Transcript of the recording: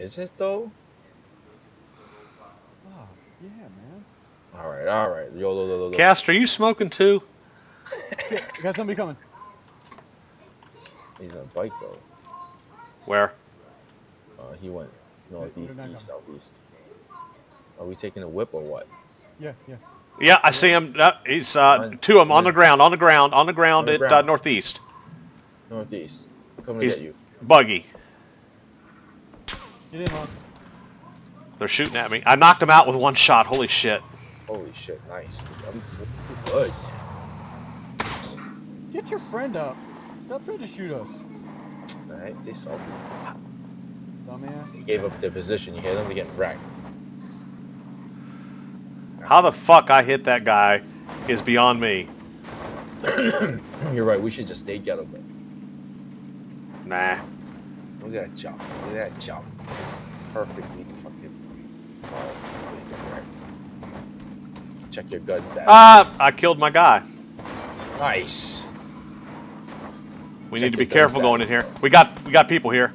Is it though? Oh, yeah, man. All right, all right. Yo, yo, yo, yo, yo. Cast, are you smoking too? Yeah, I got somebody coming. He's on a bike though. Where? Uh, he went northeast, They're east, southeast. Are we taking a whip or what? Yeah, yeah. Yeah, I see him. Uh, he's uh, On- two of them on the ground, on the ground, on the ground On the at Uh, northeast. Northeast. Coming He's to get you. buggy. Get in, Ron. They're shooting at me. I knocked them out with one shot. Holy shit. Holy shit, nice. I'm good. Get your friend up. Stop trying to shoot us, All right, they saw me. dumbass. They gave up their position. You hear them? They're getting wrecked. How the fuck I hit that guy is beyond me. You're right. We should just stay ghetto, but Nah. Look at that jump. Look at that jump. It's perfectly fucking. Wrecked. Check your guns stats. Ah, I killed my guy. nice. We Check need to be careful going in here. We got we got people here.